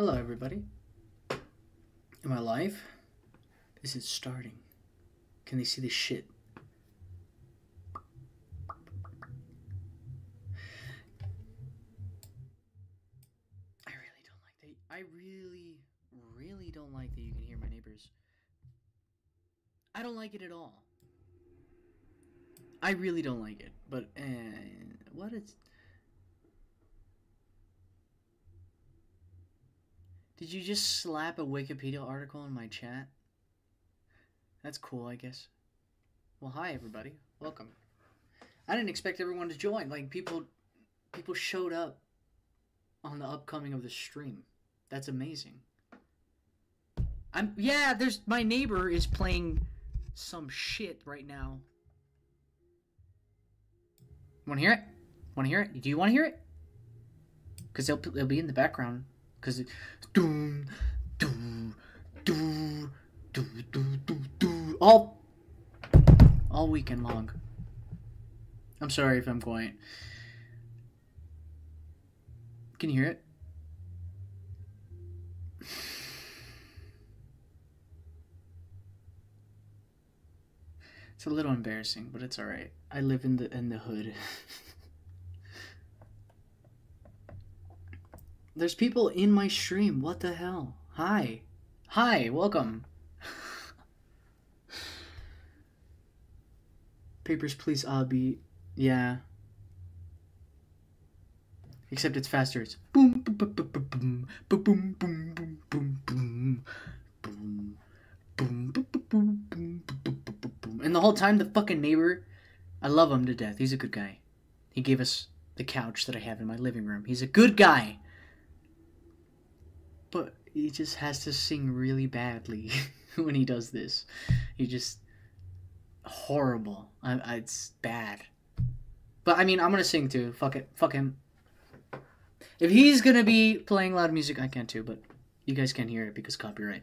Hello, everybody. Am I live? This is starting? Can they see the shit? I really don't like that. I really, really don't like that you can hear my neighbors. I don't like it at all. I really don't like it. But, uh, what is. Did you just slap a Wikipedia article in my chat? That's cool, I guess. Well, hi everybody. Welcome. I didn't expect everyone to join. Like people people showed up on the upcoming of the stream. That's amazing. I'm yeah, there's my neighbor is playing some shit right now. Want to hear it? Want to hear it? Do you want to hear it? Cuz it'll, it'll be in the background cuz doom doom doom doom doom doom doom all all weekend long. I'm sorry if I'm quiet. Can you hear it? It's a little embarrassing, but it's all right. I live in the in the hood. There's people in my stream. What the hell? Hi. Hi, welcome. Papers, please, Abby. Yeah. Except it's faster. It's boom, boom, boom, boom, boom, boom, boom, boom, boom, boom, boom, boom, boom, boom, boom, boom, boom, boom, boom, boom. And the whole time, the fucking neighbor, I love him to death. He's a good guy. He gave us the couch that I have in my living room. He's a good guy. But he just has to sing really badly when he does this. He just horrible. I, I, it's bad. But I mean, I'm gonna sing too. Fuck it. Fuck him. If he's gonna be playing loud music, I can too. But you guys can't hear it because copyright.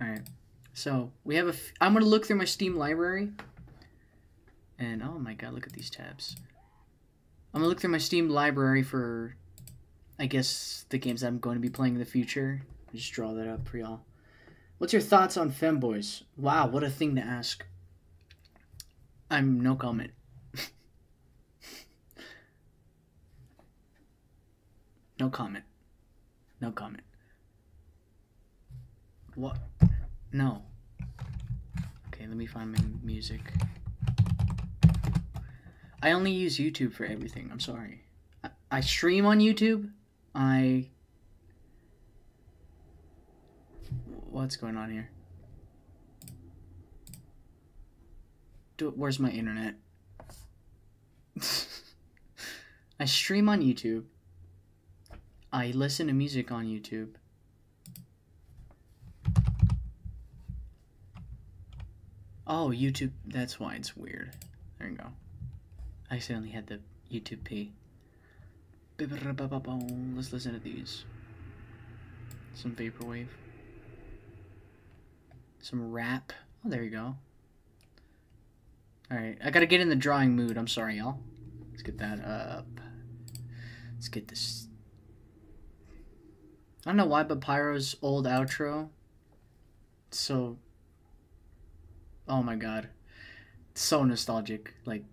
All right. So we have a. F- I'm gonna look through my Steam library. And oh my god, look at these tabs. I'm gonna look through my Steam library for, I guess, the games I'm going to be playing in the future. Just draw that up for y'all. What's your thoughts on femboys? Wow, what a thing to ask. I'm no comment. no comment. No comment. What? No. Okay, let me find my music. I only use YouTube for everything. I'm sorry. I, I stream on YouTube. I what's going on here? Do, where's my internet? I stream on YouTube. I listen to music on YouTube. Oh, YouTube. That's why it's weird. There you go. I accidentally had the YouTube P. Let's listen to these. Some vaporwave. Some rap. Oh, there you go. Alright, I gotta get in the drawing mood. I'm sorry, y'all. Let's get that up. Let's get this. I don't know why, but Pyro's old outro. So. Oh my god. It's so nostalgic. Like,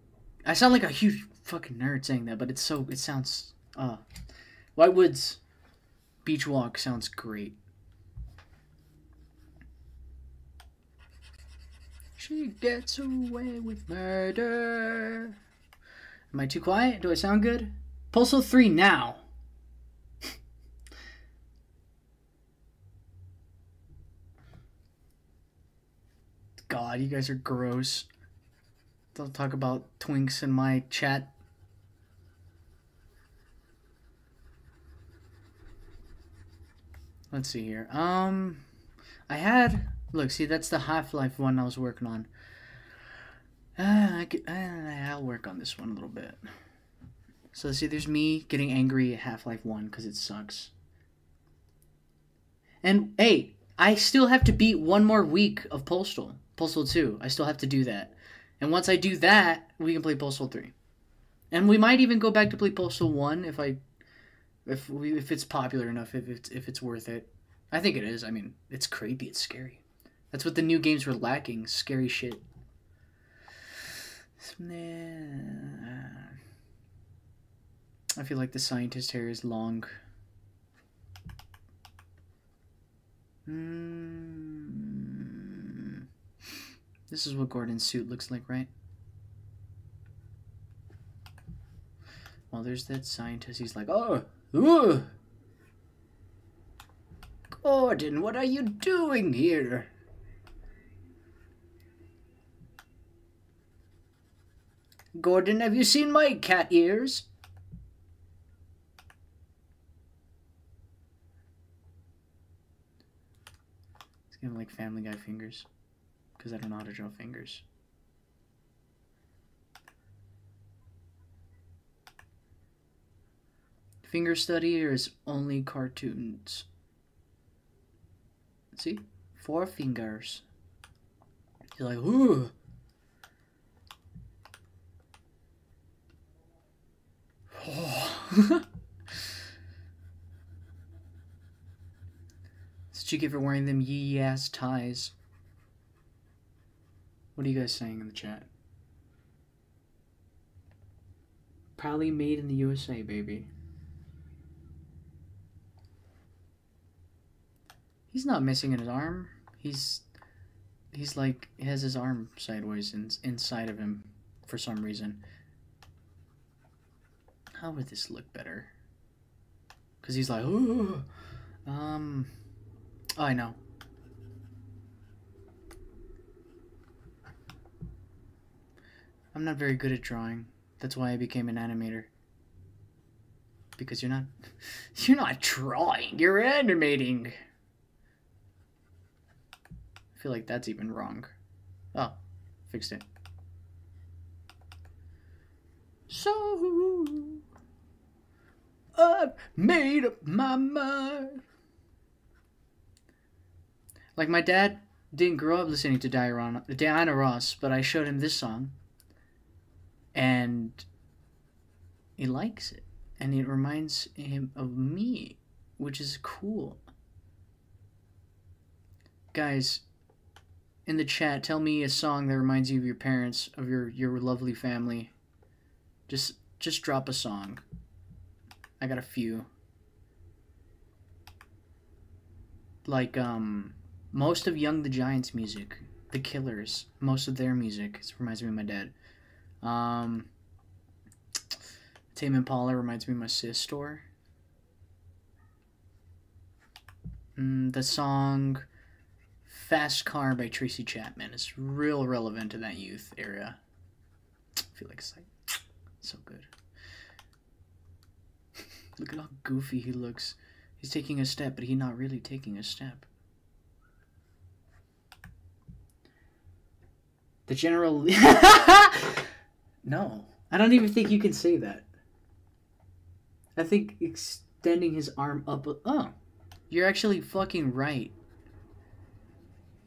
I sound like a huge fucking nerd saying that, but it's so. It sounds. Uh. Whitewoods Beach Walk sounds great. She gets away with murder. Am I too quiet? Do I sound good? Postal 3 now. God, you guys are gross. Don't talk about twinks in my chat. Let's see here. Um, I had Look, see, that's the Half-Life one I was working on. Uh, I could, uh, I'll work on this one a little bit. So see, there's me getting angry at Half-Life 1 because it sucks. And, hey, I still have to beat one more week of Postal. Postal 2. I still have to do that. And once I do that, we can play Postal 3. And we might even go back to play Postal 1 if I If if it's popular enough, if it's if it's worth it, I think it is. I mean, it's creepy. It's scary. That's what the new games were lacking. Scary shit. I feel like the scientist hair is long. Mm. This is what Gordon's suit looks like, right? Well, there's that scientist. He's like, oh, ooh. Gordon, what are you doing here? Gordon, have you seen my cat ears? It's gonna like Family Guy fingers. Because I don't know how to draw fingers. Finger study is only cartoons? See? Four fingers. You're like, ooh. Oh. You get for wearing them yee ass ties? What are you guys saying in the chat? Probably made in the USA, baby. He's not missing his arm. He's he's like he has his arm sideways in, inside of him for some reason. How would this look better? Cause he's like, Ooh. um, oh, I know. I'm not very good at drawing. That's why I became an animator. Because you're not, you're not drawing. You're animating feel like that's even wrong. Oh, fixed it. So, I've made up my mind. Like, my dad didn't grow up listening to Diana, Diana Ross, but I showed him this song. And he likes it. And it reminds him of me, which is cool. Guys, in the chat, tell me a song that reminds you of your parents, of your your lovely family. Just just drop a song. I got a few. Like um most of Young the Giant's music, The Killers, most of their music it reminds me of my dad. Um Tame Impala reminds me of my sister. Mm, the song Fast Car by Tracy Chapman is real relevant to that youth era. I feel like it's like so good. Look at how goofy he looks. He's taking a step, but he's not really taking a step. The general. no, I don't even think you can say that. I think extending his arm up. Oh, you're actually fucking right.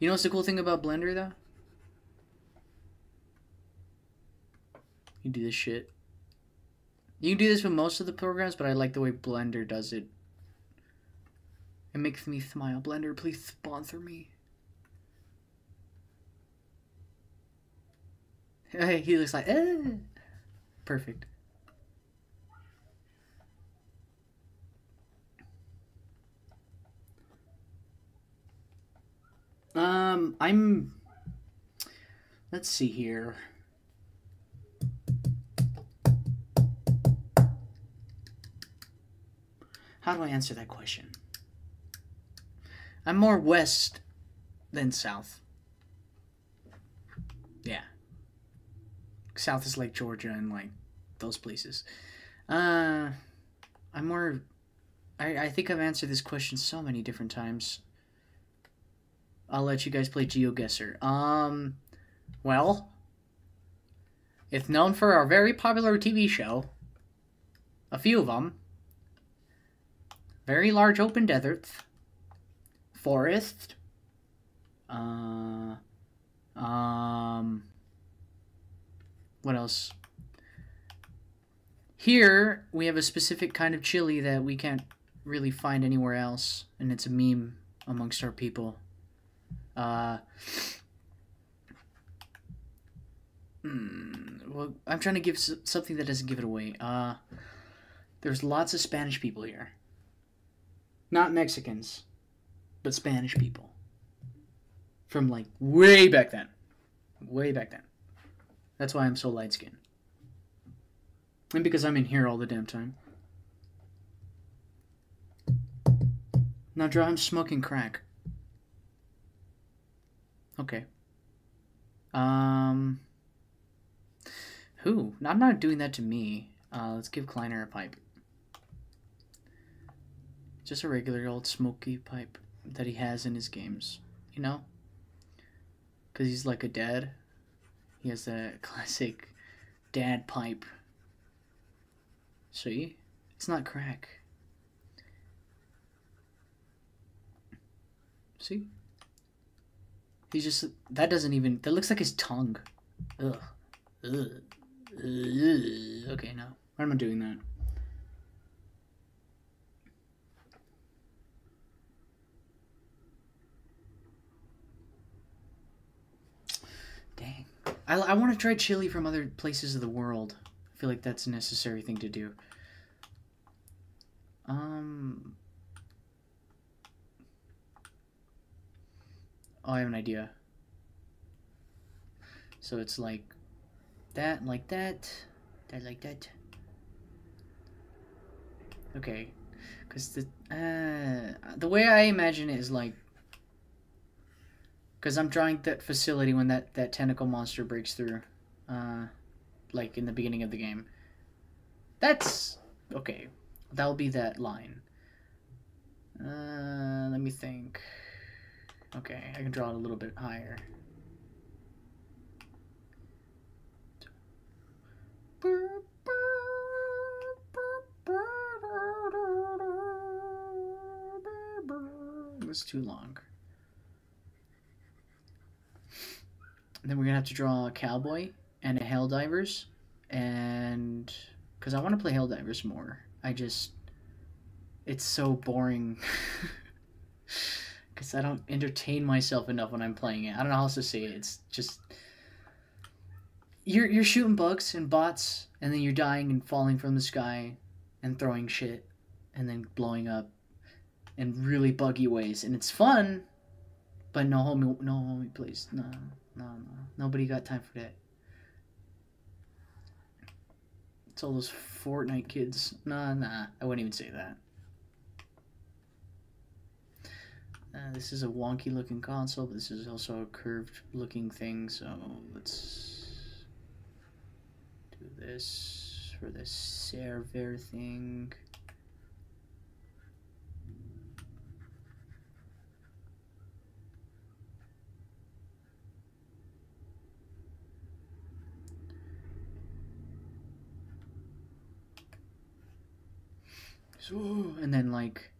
You know what's the cool thing about Blender though? You do this shit. You can do this with most of the programs, but I like the way Blender does it. It makes me smile. Blender, please sponsor me. he looks like, eh. Perfect. Um, I'm. Let's see here. How do I answer that question? I'm more west than south. Yeah. South is like Georgia and like those places. Uh, I'm more. I, I think I've answered this question so many different times. I'll let you guys play GeoGuessr. Um, well, it's known for our very popular TV show. A few of them. Very large open deserts. Forests. Uh, um, what else? here we have a specific kind of chili that we can't really find anywhere else, and it's a meme amongst our people. Uh, hmm, well, I'm trying to give something that doesn't give it away. Uh, there's lots of Spanish people here. Not Mexicans, but Spanish people. From like way back then. Way back then. That's why I'm so light skinned. And because I'm in here all the damn time. Now, Joe, I'm smoking crack. Okay. Um. Who? I'm not doing that to me. Uh, let's give Kleiner a pipe. Just a regular old smoky pipe that he has in his games, you know? Because he's like a dad. He has that classic dad pipe. See? It's not crack. See? He's just that doesn't even that looks like his tongue. Ugh. Ugh. Ugh. Okay, now why am I doing that? Dang. I, I want to try chili from other places of the world. I feel like that's a necessary thing to do. Um, Oh, I have an idea. So it's like that, like that, that, like that. Okay, because the uh, the way I imagine it is like, because I'm drawing that facility when that that tentacle monster breaks through, uh, like in the beginning of the game. That's okay. That'll be that line. Uh, let me think. Okay, I can draw it a little bit higher. It's too long. then we're gonna have to draw a cowboy and a Helldivers, and because I want to play Helldivers more, I just it's so boring. because I don't entertain myself enough when I'm playing it. I don't know how else to say it. It's just you're you're shooting bugs and bots, and then you're dying and falling from the sky, and throwing shit, and then blowing up, in really buggy ways, and it's fun. But no homie, no homie, please, no, no, no, nobody got time for that. It's all those Fortnite kids. Nah, nah, I wouldn't even say that. Uh, this is a wonky looking console, but this is also a curved looking thing, so let's do this for the server thing. So, and then like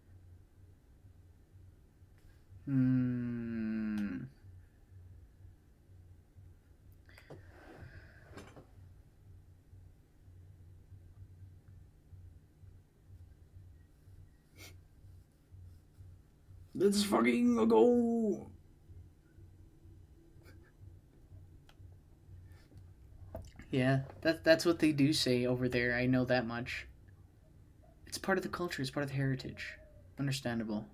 Let's fucking go. Yeah, that that's what they do say over there. I know that much. It's part of the culture. It's part of the heritage. Understandable.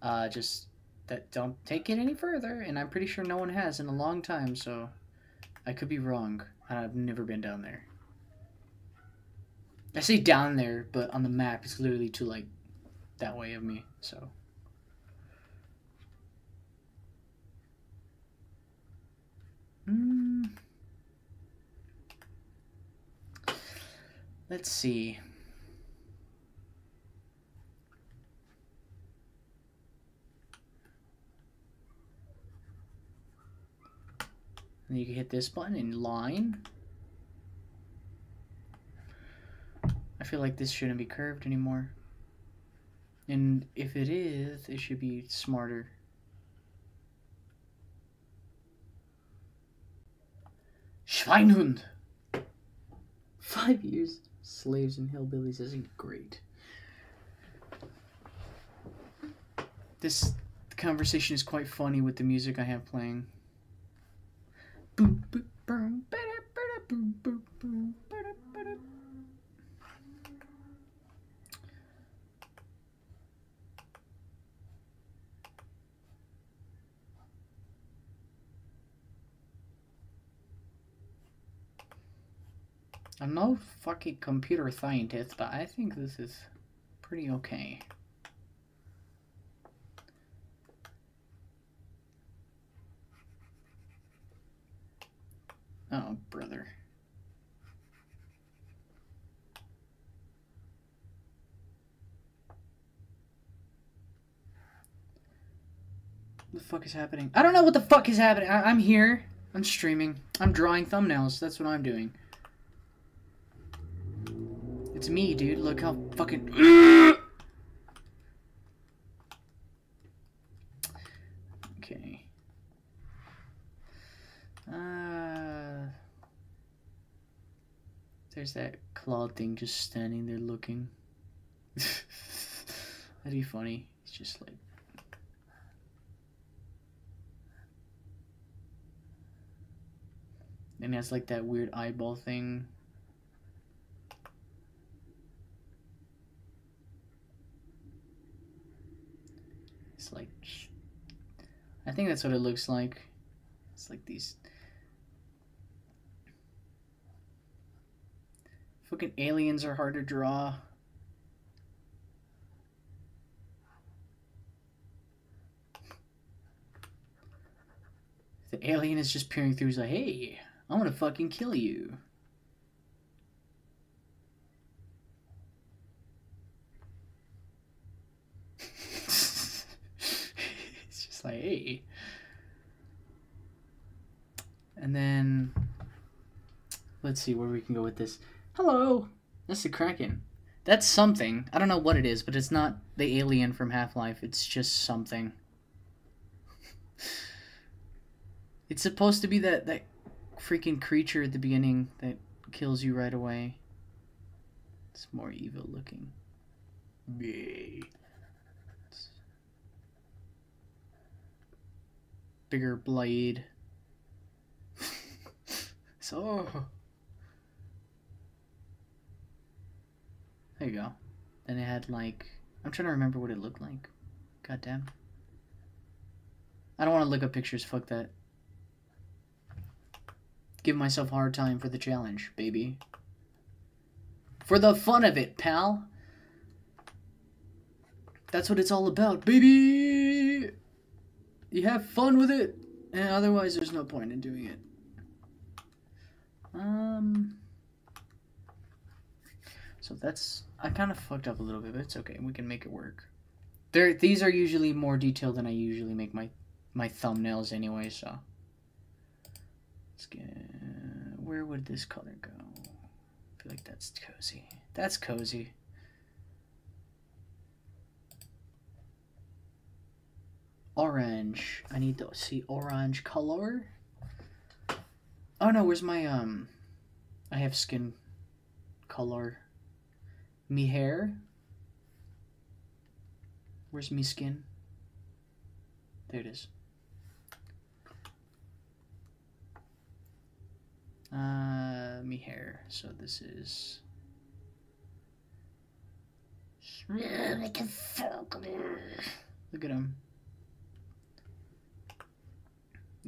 Uh, just that don't take it any further, and I'm pretty sure no one has in a long time, so I could be wrong. I've never been down there. I say down there, but on the map it's literally to like that way of me, so. Mm. Let's see. And you can hit this button in line. I feel like this shouldn't be curved anymore. And if it is, it should be smarter. Schweinhund! Five years. Slaves and hillbillies isn't great. This conversation is quite funny with the music I have playing. I'm no fucking computer scientist, but I think this is pretty okay. Oh, brother. What the fuck is happening? I don't know what the fuck is happening. I I'm here. I'm streaming. I'm drawing thumbnails. That's what I'm doing. It's me, dude. Look how fucking. okay. Uh. There's that claw thing just standing there looking. That'd be funny. It's just like. And it has like that weird eyeball thing. It's like. I think that's what it looks like. It's like these. Fucking aliens are hard to draw. The alien is just peering through. He's like, hey, I'm gonna fucking kill you. it's just like, hey. And then, let's see where we can go with this. Hello, that's the Kraken. That's something. I don't know what it is, but it's not the alien from Half-Life. It's just something. it's supposed to be that, that freaking creature at the beginning that kills you right away. It's more evil looking. Yay. Bigger blade. so there you go. Then it had like I'm trying to remember what it looked like. God damn. I don't want to look up pictures, fuck that. Give myself a hard time for the challenge, baby. For the fun of it, pal. That's what it's all about, baby. You have fun with it, and otherwise there's no point in doing it. Um. So that's I kind of fucked up a little bit, but it's okay. We can make it work. There, these are usually more detailed than I usually make my my thumbnails anyway. So let's get where would this color go? I feel like that's cozy. That's cozy. Orange. I need to see orange color. Oh no, where's my um I have skin color. Me hair. Where's me skin? There it is. Uh, me hair. So this is. Look at him.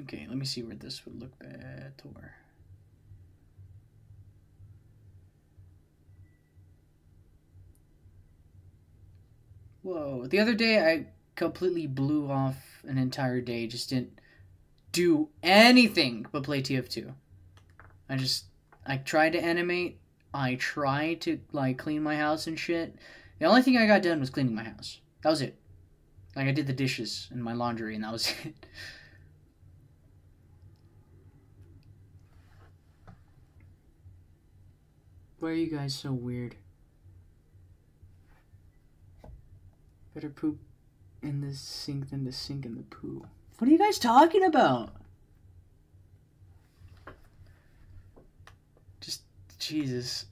Okay, let me see where this would look better. Whoa. The other day I completely blew off an entire day, just didn't do anything but play TF2. I just I tried to animate, I tried to like clean my house and shit. The only thing I got done was cleaning my house. That was it. Like I did the dishes and my laundry and that was it. Why are you guys so weird? Better poop in the sink than to sink in the poo. What are you guys talking about? Just, Jesus.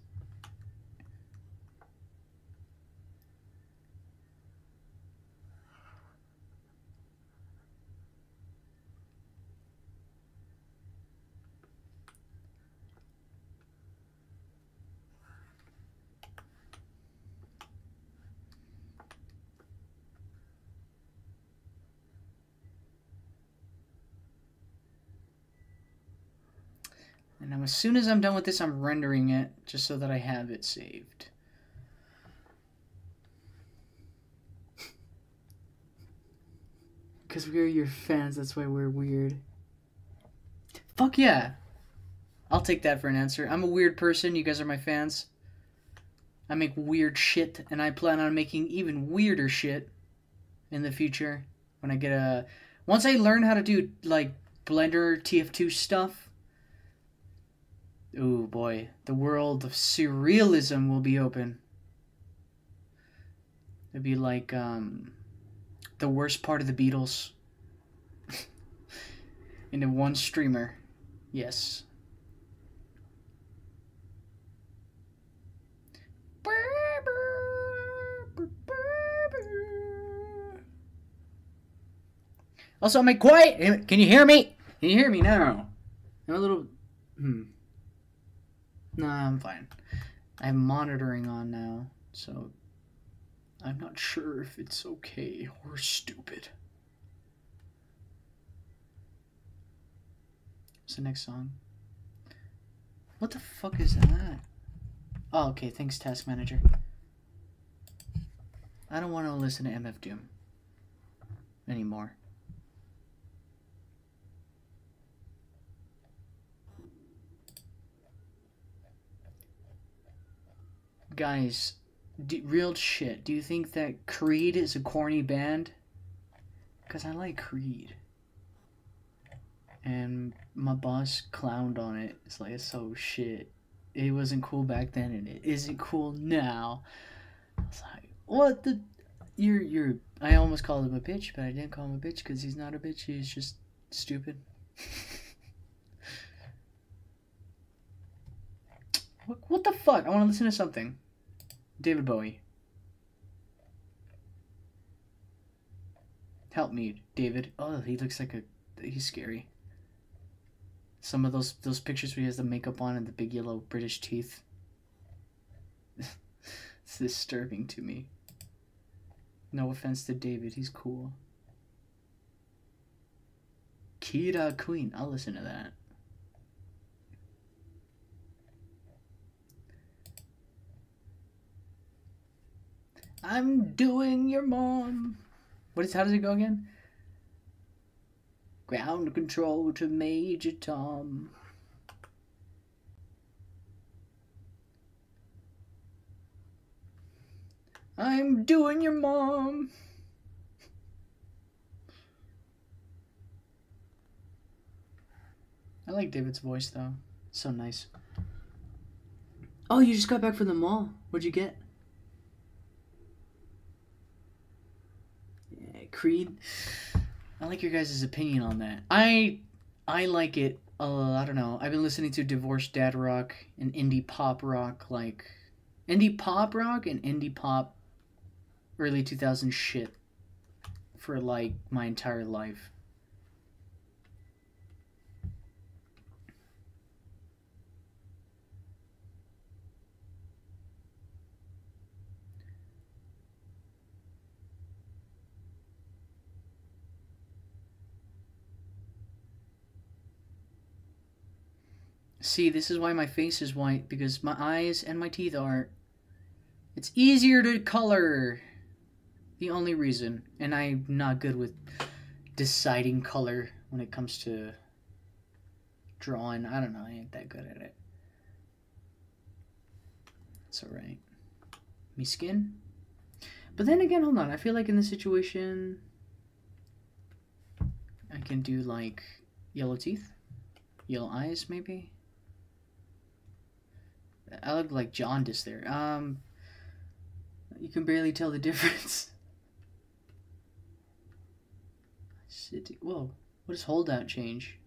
And now as soon as I'm done with this, I'm rendering it just so that I have it saved. Because we're your fans, that's why we're weird. Fuck yeah. I'll take that for an answer. I'm a weird person, you guys are my fans. I make weird shit, and I plan on making even weirder shit in the future. When I get a... Once I learn how to do, like, Blender TF2 stuff, oh boy, the world of surrealism will be open. It'd be like, um, the worst part of the Beatles into one streamer. Yes. Also, am I quiet? Can you hear me? Can you hear me now? I'm a little. Hmm. No, I'm fine. I have monitoring on now, so I'm not sure if it's okay or stupid. What's the next song? What the fuck is that? Oh, okay. Thanks, Task Manager. I don't want to listen to MF Doom anymore. Guys, do, real shit. Do you think that Creed is a corny band? Because I like Creed. And my boss clowned on it. It's like, it's so shit. It wasn't cool back then and it isn't cool now. It's like, what the? You're, you're. I almost called him a bitch, but I didn't call him a bitch because he's not a bitch. He's just stupid. what, what the fuck? I want to listen to something. David Bowie. Help me, David. Oh, he looks like a. He's scary. Some of those those pictures where he has the makeup on and the big yellow British teeth. it's disturbing to me. No offense to David, he's cool. Killer Queen, I'll listen to that. I'm doing your mom. What is how does it go again? Ground control to Major Tom. I'm doing your mom. I like David's voice though. So nice. Oh, you just got back from the mall. What'd you get? Creed. I like your guys' opinion on that. I I like it. Uh, I don't know. I've been listening to divorced dad rock and indie pop rock, like indie pop rock and indie pop, early 2000 shit, for like my entire life. See, this is why my face is white, because my eyes and my teeth aren't. It's easier to color. The only reason. And I'm not good with deciding color when it comes to drawing. I don't know, I ain't that good at it. It's alright. Me skin? But then again, hold on. I feel like in this situation, I can do like yellow teeth, yellow eyes, maybe. I look like jaundice there. Um, you can barely tell the difference. City. Whoa, what does holdout change?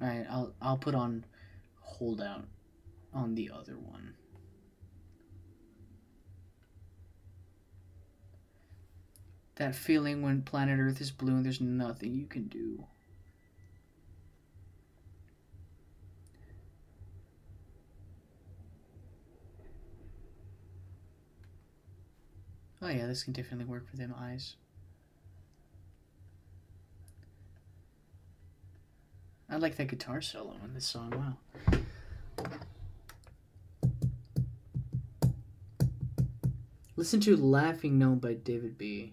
All right, I'll I'll put on holdout on the other one. That feeling when planet Earth is blue and there's nothing you can do. Oh yeah, this can definitely work for them eyes. I like that guitar solo in this song. Wow. Listen to Laughing Gnome by David B.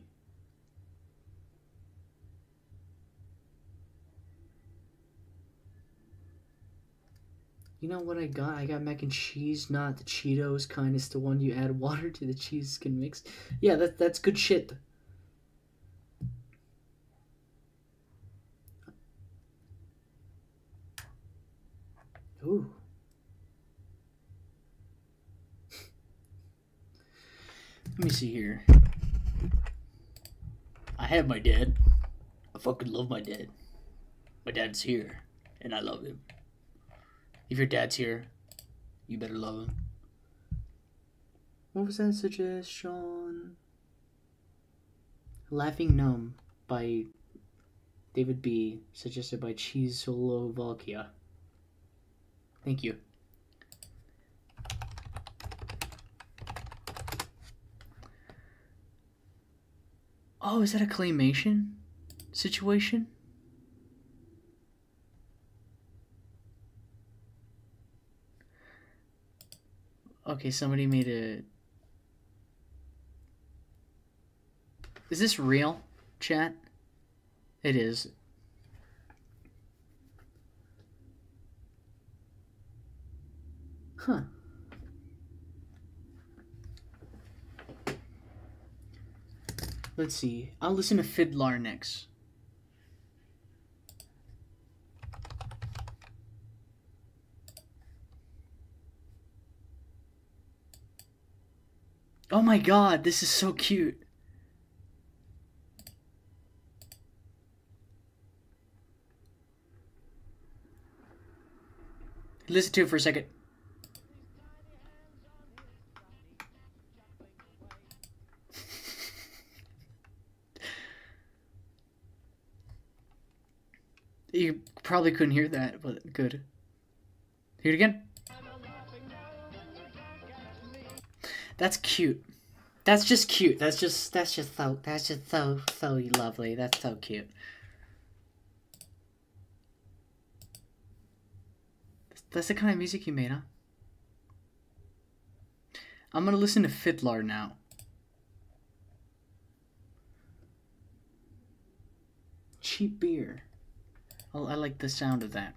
You know what I got? I got mac and cheese, not the Cheetos kind. It's the one you add water to the cheese can mix. Yeah, that that's good shit. Ooh. Let me see here. I have my dad. I fucking love my dad. My dad's here, and I love him. If your dad's here, you better love him. What was that suggestion? Laughing Gnome by David B. Suggested by Cheesolovakia. Thank you. Oh, is that a claymation situation? Okay, somebody made a. Is this real, chat? It is. Huh. Let's see. I'll listen to FIDLAR next. Oh my god, this is so cute. Listen to it for a second. you probably couldn't hear that, but good. Hear it again. That's cute. That's just cute. That's just that's just so that's just so so lovely. That's so cute. That's the kind of music you made, huh? I'm gonna listen to FIDLAR now. Cheap beer. Oh, I like the sound of that.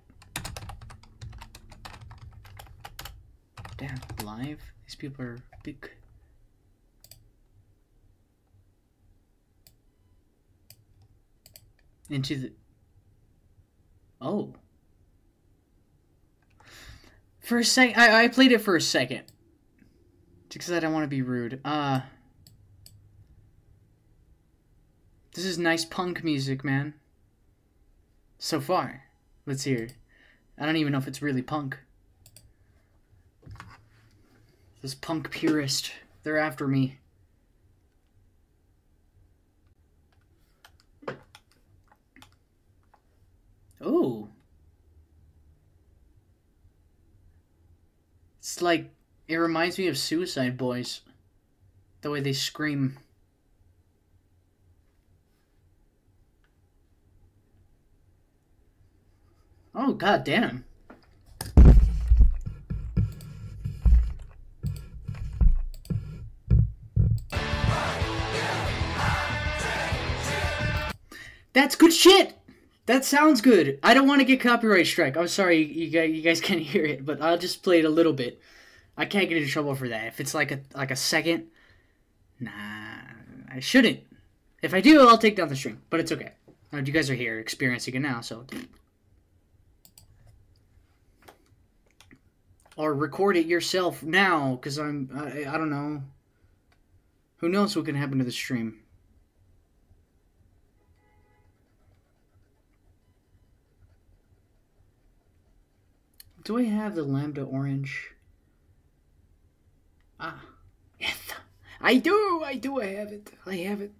Damn, live? These people are big. Into the. Oh. For a sec, I, I played it for a second. Because I don't want to be rude. Uh. This is nice punk music, man. So far. Let's hear. I don't even know if it's really punk. This punk purist. They're after me. Oh. It's like, it reminds me of Suicide Boys. The way they scream. Oh, god damn. That's good shit. That sounds good. I don't want to get copyright strike. I'm sorry, you guys, you guys can't hear it, but I'll just play it a little bit. I can't get into trouble for that. If it's like a like a second, nah, I shouldn't. If I do, I'll take down the stream. But it's okay. Uh, you guys are here experiencing it now, so. Or record it yourself now, because I'm I, I don't know. Who knows what can happen to the stream? Do I have the Lambda Orange? Ah, yes. I do, I do, I have it. I have it.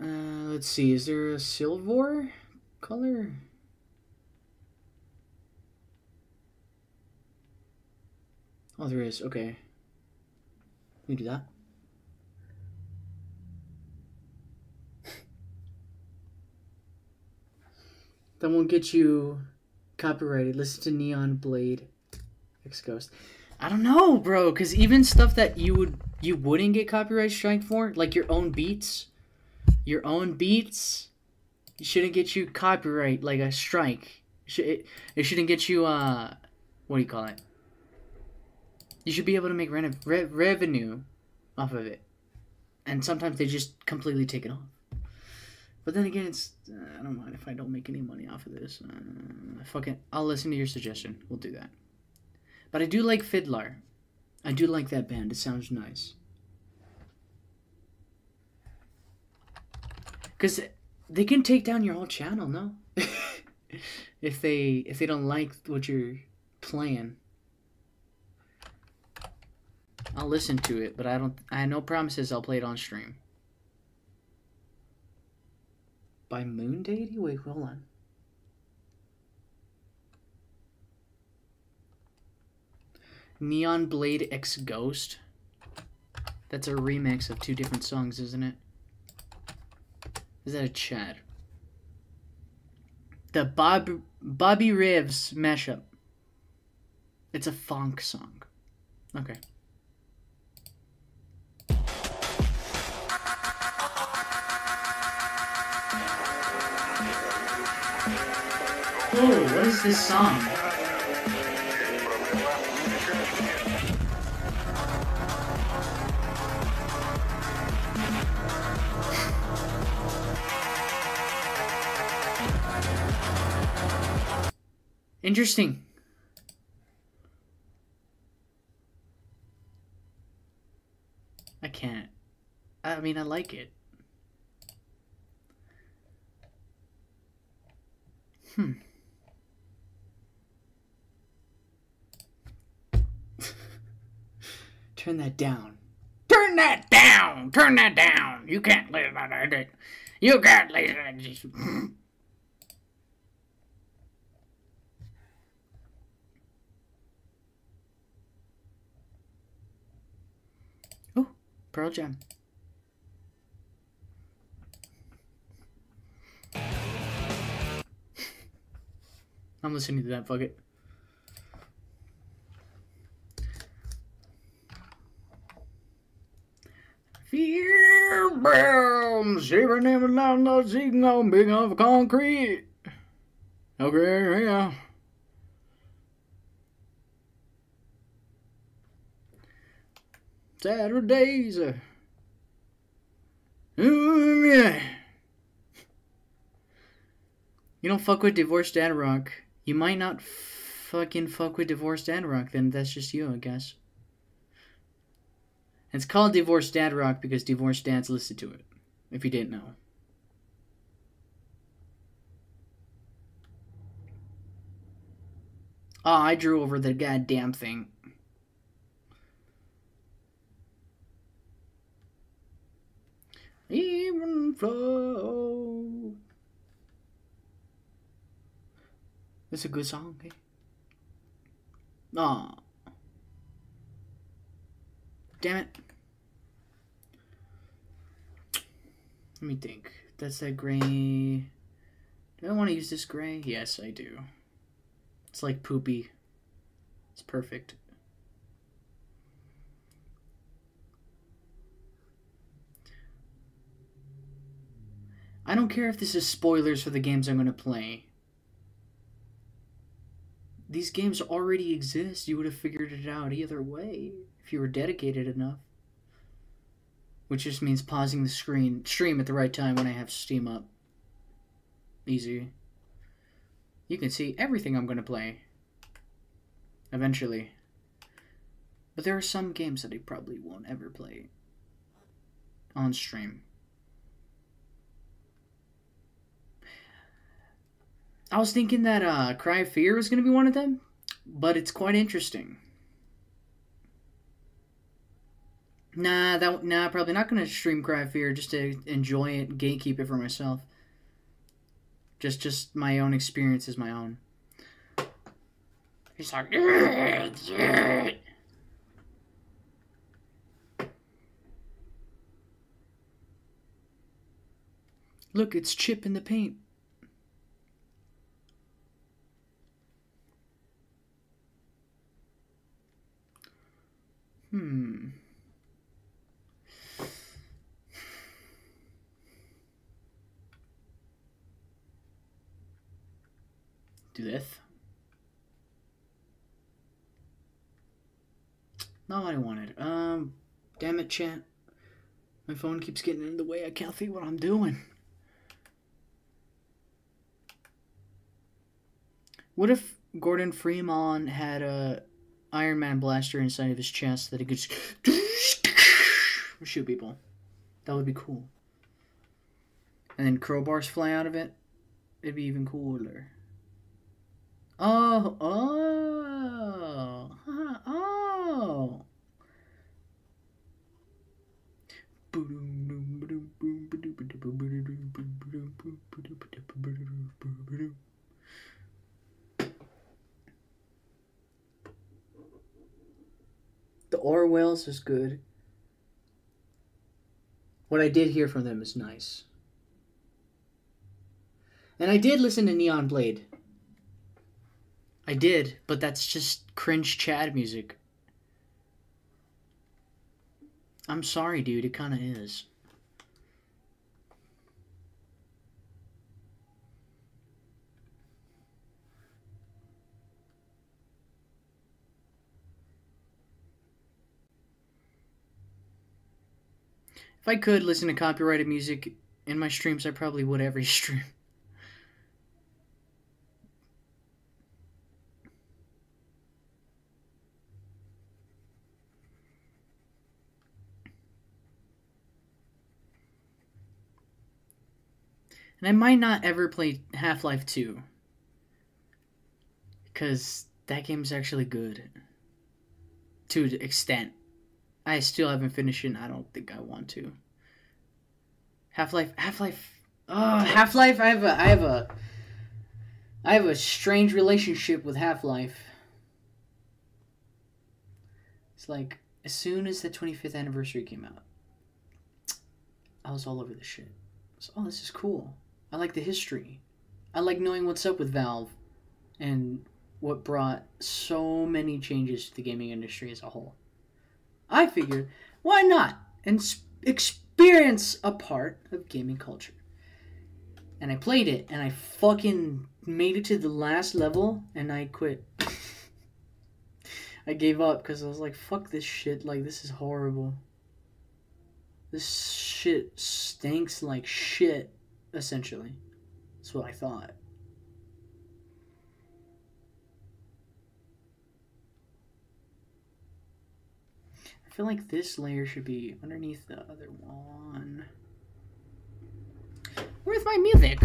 Uh, let's see, is there a silver color? Oh, there is, okay. We do that. That won't get you copyrighted. Listen to Neon Blade X Ghost. I don't know, bro, because even stuff that you would you wouldn't get copyright strike for, like your own beats, your own beats, it shouldn't get you copyright like a strike. It, it shouldn't get you uh, what do you call it? You should be able to make re- re- revenue off of it, and sometimes they just completely take it off. But then again, it's uh, I don't mind if I don't make any money off of this. Uh, fucking, I'll listen to your suggestion. We'll do that. But I do like FIDLAR. I do like that band. It sounds nice. Cause they can take down your whole channel, no? if they if they don't like what you're playing. I'll listen to it, but I don't I no promises I'll play it on stream. By Moon Deity? Wait, hold on. Neon Blade X Ghost. That's a remix of two different songs, isn't it? Is that a chat? The Bob Bobby Rivs mashup. It's a funk song. Okay. What is this song? Interesting. I can't. I mean, I like it. Hmm. Turn that down. Turn that down! Turn that down! You can't live on it. You can't live on it. Pearl Jam. I'm listening to that, fuck it. Fear bound, shivering in the not seeking on big off concrete. Okay, yeah. Saturdays. Uh, um, yeah. You don't fuck with divorced dad rock. You might not fucking fuck with divorced dad rock, then that's just you, I guess. It's called divorced dad rock because divorced dads listen to it, if you didn't know. Oh, I drew over the goddamn thing. even flow. It's a good song, okay? Aw. Damn it. Let me think. That's that gray. Do I want to use this gray? Yes, I do. It's like poopy. It's perfect. I don't care if this is spoilers for the games I'm going to play. These games already exist. You would have figured it out either way if you were dedicated enough. Which just means pausing the screen stream at the right time when I have Steam up. Easy. You can see everything I'm going to play. Eventually. But there are some games that I probably won't ever play on stream. I was thinking that uh, Cry of Fear was going to be one of them, but it's quite interesting. Nah, that nah, probably not gonna stream Cry Fear just to enjoy it, gatekeep it for myself. Just just my own experience is my own. He's like Look, it's chip in the paint. Hmm. Do this. Not what I wanted. Um, damn it, chat. My phone keeps getting in the way. I can't see what I'm doing. What if Gordon Freeman had a Iron Man blaster inside of his chest that he could shoot people? That would be cool. And then crowbars fly out of it. It'd be even cooler. Oh, oh, oh. The Orwells is good. What I did hear from them is nice. And I did listen to Neon Blade. I did, but that's just cringe Chad music. I'm sorry, dude. It kind of is. If I could listen to copyrighted music in my streams, I probably would every stream. And I might not ever play Half Life 2. Because that game's actually good. To an extent. I still haven't finished it, and I don't think I want to. Half Life. Half Life. Oh, Half Life. I have a. I have a. I have a strange relationship with Half Life. It's like as soon as the 25th anniversary came out, I was all over the shit. Oh, this is cool. I like the history. I like knowing what's up with Valve and what brought so many changes to the gaming industry as a whole. I figured, why not? And experience a part of gaming culture. And I played it and I fucking made it to the last level and I quit. I gave up because I was like, fuck this shit. Like, this is horrible. This shit stinks like shit essentially. That's what I thought. I feel like this layer should be underneath the other one. Where's my music?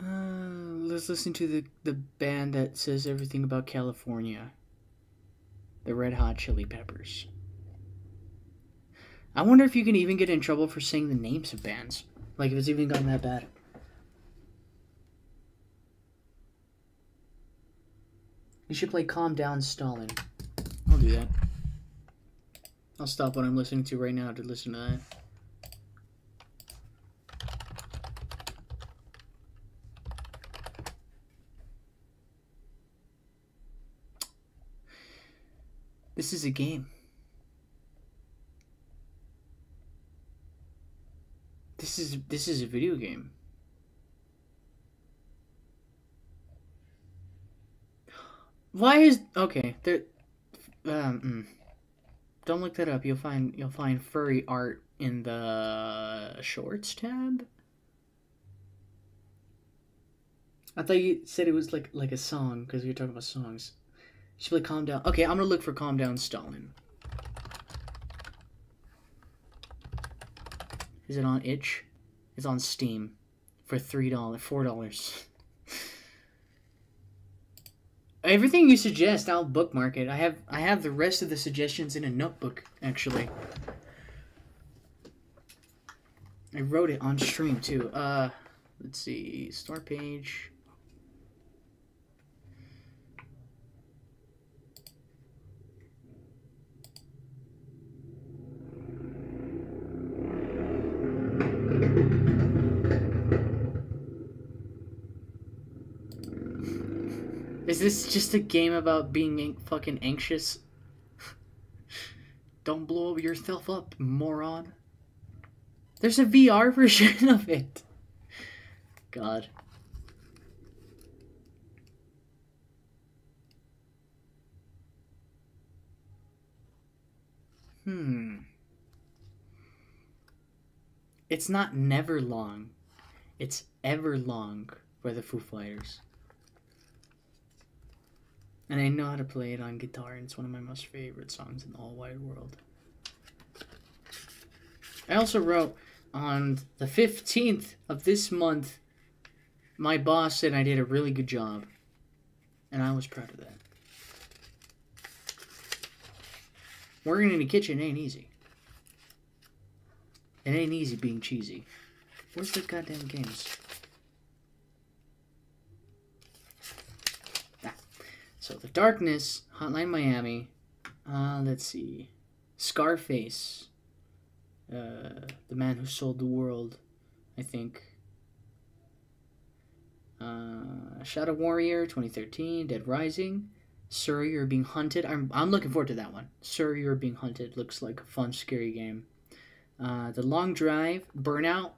Uh, let's listen to the, the band that says everything about California. The Red Hot Chili Peppers. I wonder if you can even get in trouble for saying the names of bands. Like, if it's even gotten that bad. You should play Calm Down Stalin. I'll do that. I'll stop what I'm listening to right now to listen to that. This is a game. This is this is a video game. Why is okay? There, um, mm. don't look that up. You'll find you'll find furry art in the shorts tab. I thought you said it was like like a song because you're talking about songs. Should play "Calm Down." Okay, I'm gonna look for "Calm Down, Stalin." Is it on itch? It's on Steam for three dollars, four dollars. Everything you suggest, I'll bookmark it. I have I have the rest of the suggestions in a notebook actually. I wrote it on stream too. Uh, let's see, start page. Is this just a game about being fucking anxious? Don't blow yourself up, moron. There's a VR version of it. God. Hmm. It's not never long. It's ever long by the Foo Fighters. And I know how to play it on guitar, and it's one of my most favorite songs in the whole wide world. I also wrote on the 15th of this month, my boss said I did a really good job. And I was proud of that. Working in the kitchen ain't easy. It ain't easy being cheesy. Where's the goddamn games? So The Darkness, Hotline Miami. Uh, let's see. Scarface. Uh, the Man Who Sold the World, I think. Uh, Shadow Warrior 2013, Dead Rising. Sir, You're Being Hunted. I'm, I'm looking forward to that one. Sir, You're Being Hunted looks like a fun, scary game. Uh, the Long Drive, Burnout.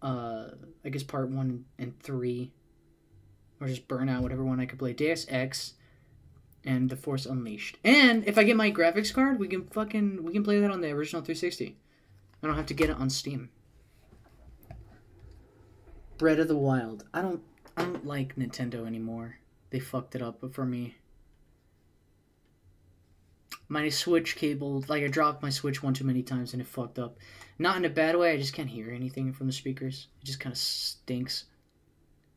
Uh, I guess part one and three, or just Burnout, whatever one I could play. Deus Ex, and The Force Unleashed. And if I get my graphics card, we can fucking we can play that on the original 360. I don't have to get it on Steam. Breath of the Wild. I don't I don't like Nintendo anymore. They fucked it up for me. My Switch cable, like I dropped my Switch one too many times and it fucked up. Not in a bad way, I just can't hear anything from the speakers. It just kind of stinks.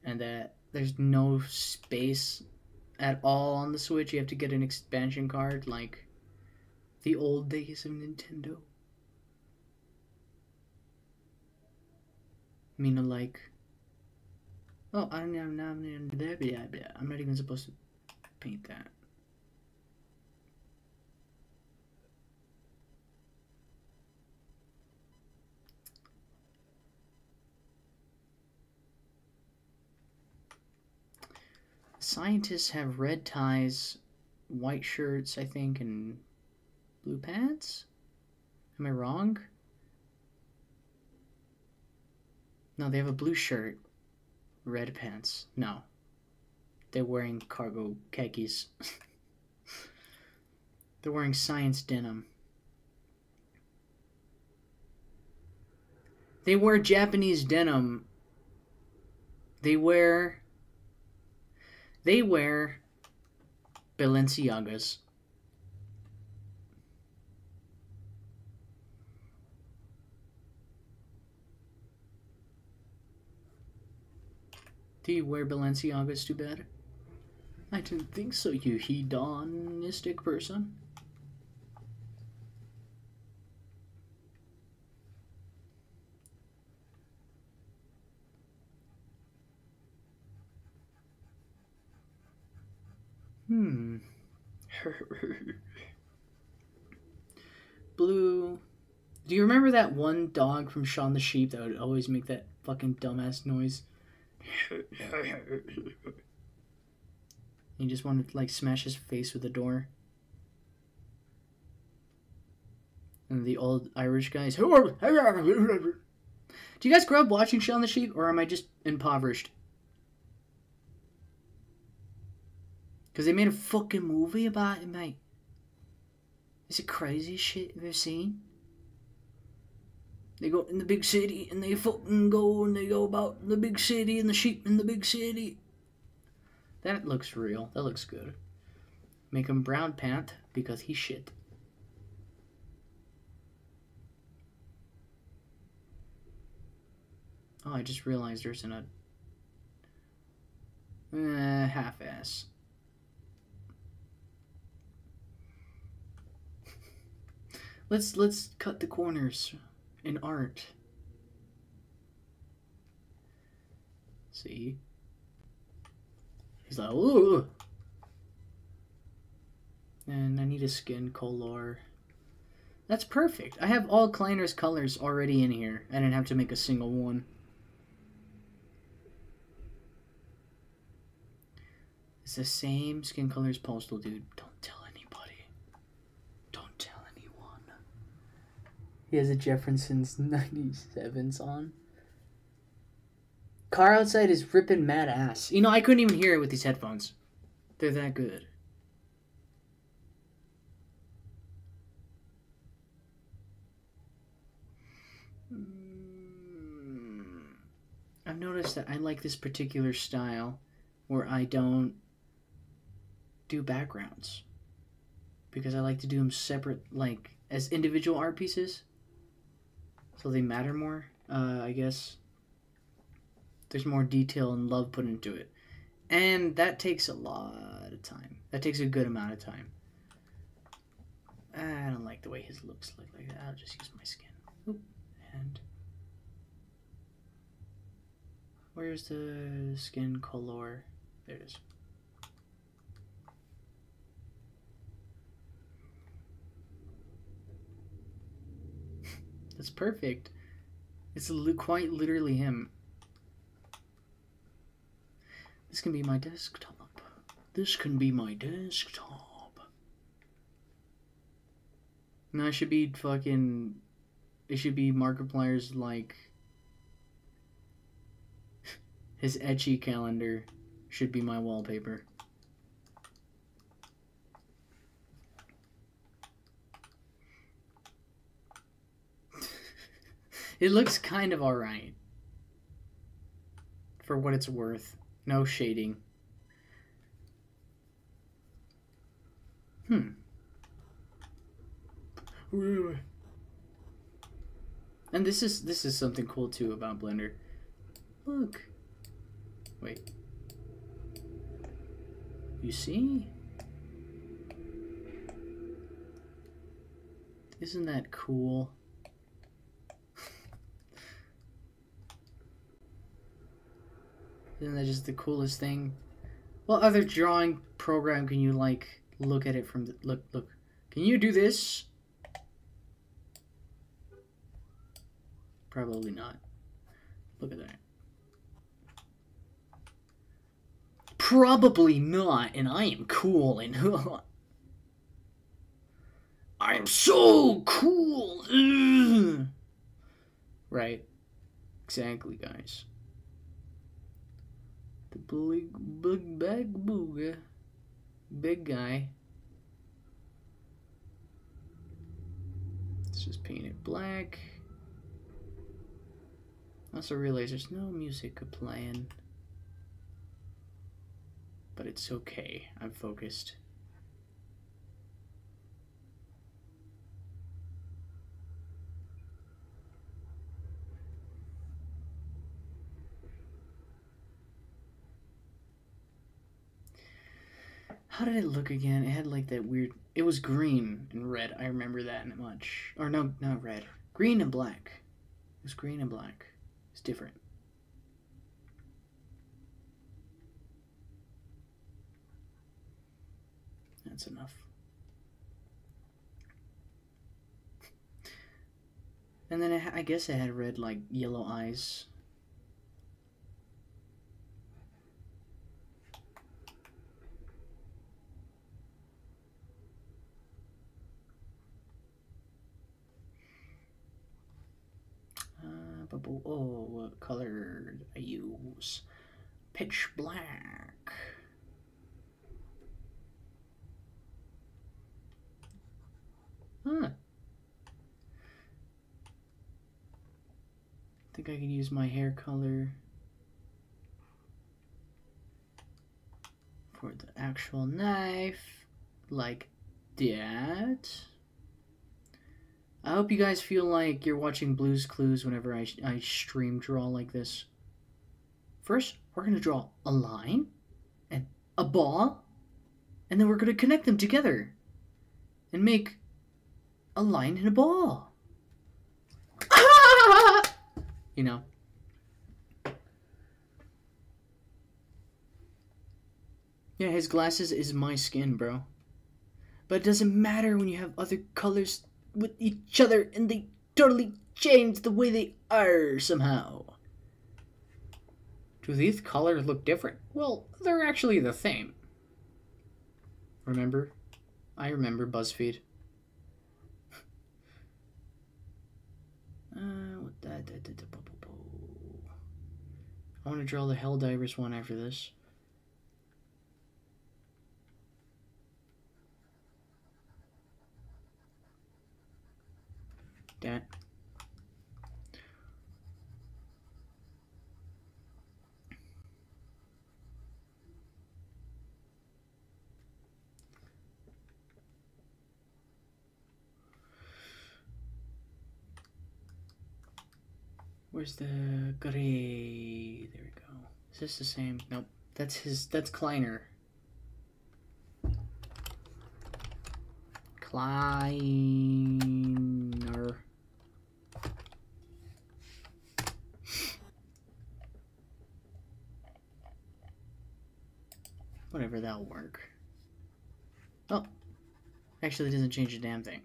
And that there's no space at all on the Switch. You have to get an expansion card like the old days of Nintendo. I mean, like, oh, I don't know, I'm not even supposed to paint that. Scientists have red ties, white shirts, I think, and blue pants? Am I wrong? No, they have a blue shirt, red pants. No. They're wearing cargo khakis. They're wearing science denim. They wear Japanese denim. They wear they wear Balenciagas. Do you wear Balenciagas too bad? I didn't think so, you hedonistic person. Hmm. Blue. Do you remember that one dog from Shaun the Sheep that would always make that fucking dumbass noise? he just wanted to like smash his face with the door. And the old Irish guys. Do you guys grow up watching Shaun the Sheep, or am I just impoverished? Because they made a fucking movie about it, mate. It's the craziest shit you've ever seen. They go in the big city and they fucking go and they go about the big city and the sheep in the big city. That looks real. That looks good. Make him brown pant because he shit. Oh, I just realized there's an uh, half-ass. Let's let's cut the corners in art. See? He's like, ooh. And I need a skin color. That's perfect. I have all Kleiner's colors already in here. I didn't have to make a single one. It's the same skin color as Postal, dude. Don't He has a Jefferson's 97s on. Car outside is ripping mad ass. You know, I couldn't even hear it with these headphones. They're that good. Mm, I've noticed that I like this particular style where I don't do backgrounds because I like to do them separate, like as individual art pieces, so they matter more. Uh, I guess there's more detail and love put into it, and that takes a lot of time. That takes a good amount of time. I don't like the way his looks look like that. I'll just use my skin. Oop, and where's the skin color? There it is. That's perfect. It's li- quite literally him. This can be my desktop. This can be my desktop. No, it should be fucking. It should be Markiplier's like. His etchy calendar should be my wallpaper. It looks kind of alright. For what it's worth. No shading. Hmm. And this is this is something cool too about Blender. Look. Wait. You see? Isn't that cool? Isn't that just the coolest thing? What other drawing program can you like look at it from the look look? Can you do this? Probably not. Look at that. Probably not, and I am cool and I am so cool. Ugh. Right. Exactly, guys. The big, big bag booga. Big guy. Let's just paint it black. Also realize there's no music playing. But it's okay. I'm focused. How did it look again? It had like that weird. It was green and red. I remember that much. Or no, not red. Green and black. It was green and black. It's different. That's enough. And then it, I guess it had red, like yellow eyes. Oh, what color I use? Pitch black. Huh. I think I can use my hair color for the actual knife, like that. I hope you guys feel like you're watching Blues Clues whenever I, I stream draw like this. First, we're going to draw a line and a ball, and then we're going to connect them together and make a line and a ball. you know. Yeah, his glasses is my skin, bro. But it doesn't matter when you have other colors with each other and they totally change the way they are somehow. Do these colors look different? Well, they're actually the same. Remember? I remember BuzzFeed. uh, what that, that, that, that, I want to draw the Helldivers one after this. That. Where's the gray? There we go. Is this the same? Nope. That's his. That's Kleiner. Kleiner. Whatever, that'll work. Oh. Actually, it doesn't change a damn thing.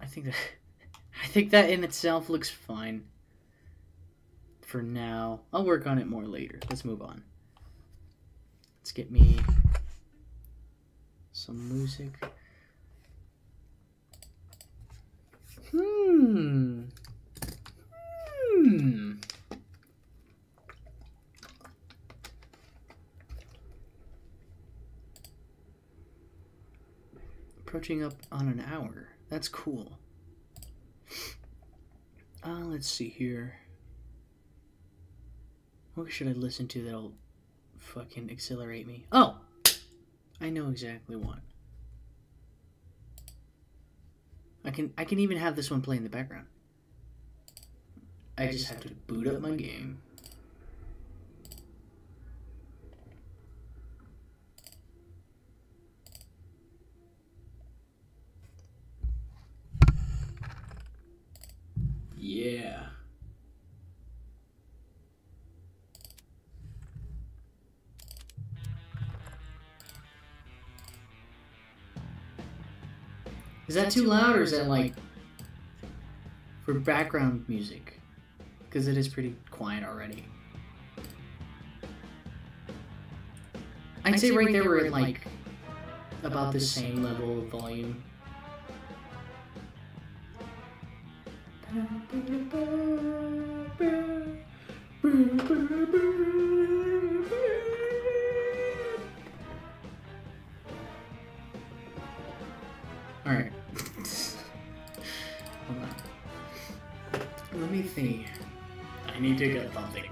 I think that... I think that in itself looks fine. For now. I'll work on it more later. Let's move on. Let's get me some music. Hmm. Hmm. Approaching up on an hour. That's cool. Uh, let's see here. What should I listen to that'll fucking accelerate me? Oh! I know exactly what. I can I can even have this one play in the background. I just have to boot up my game. That too loud or is that like for background music? Because it is pretty quiet already. I'd say right there we're at like about the same level of volume. I need to get something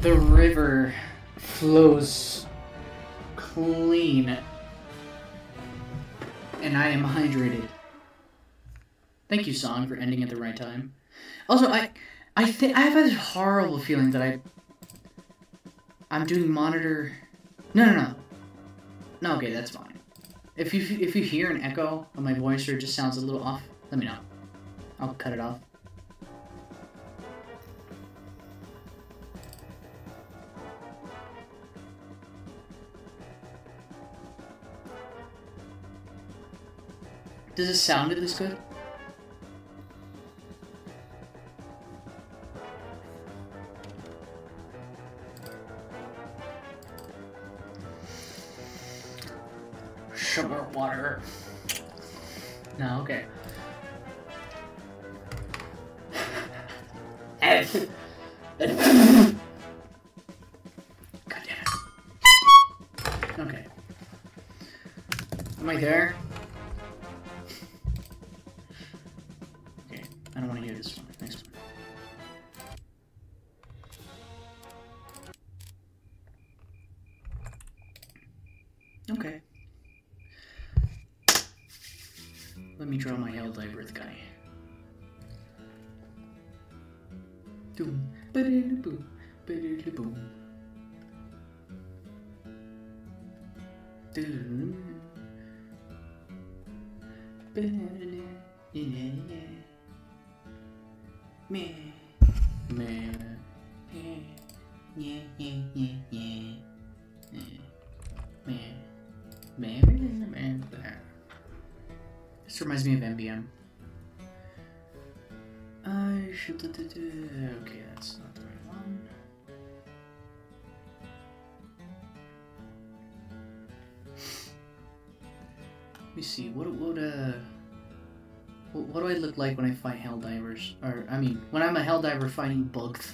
The river flows clean. And I am hydrated. Thank you, song, for ending at the right time. Also, I, I think I have a horrible feeling that I, I'm doing monitor. No, no, no. No, okay, that's fine. If you if you hear an echo of my voice or it just sounds a little off, let me know. I'll cut it off. Does it sound this good? This reminds me of MBM. I should. Okay, that's not the right one. Let me see. What what uh. What, do I look like when I fight Helldivers? Or I mean, when I'm a Helldiver fighting bugs.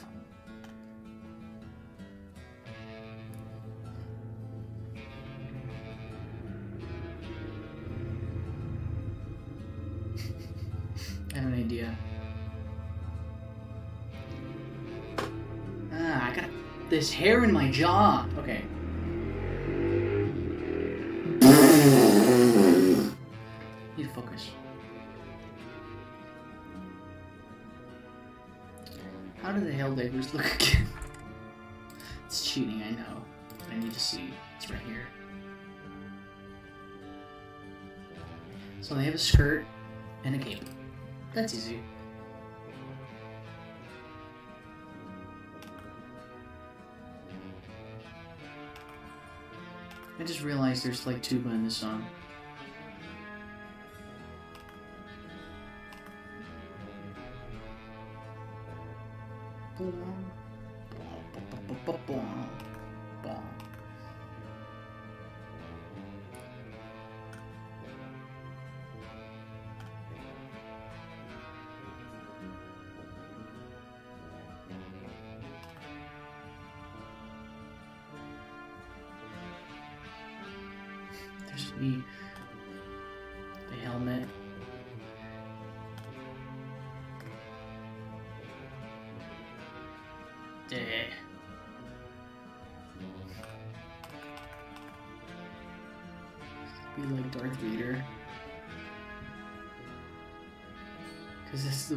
In my jaw. Okay. Need to focus. How do the Helldivers look again? it's cheating, I know. I need to see. It's right here. So they have a skirt and a cape. That's easy. I just realized there's like tuba in this song.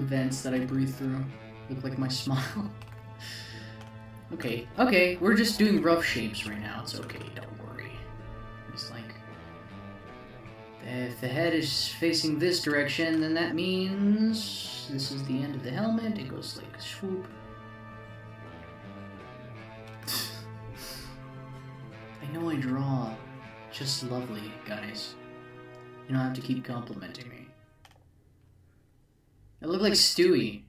Vents that I breathe through. Look like my smile. okay, okay, we're just doing rough shapes right now. It's okay, don't worry. It's like if the head is facing this direction, then that means this is the end of the helmet. It goes like swoop. I know I draw just lovely, guys. You don't have to keep complimenting me. I look like Stewie.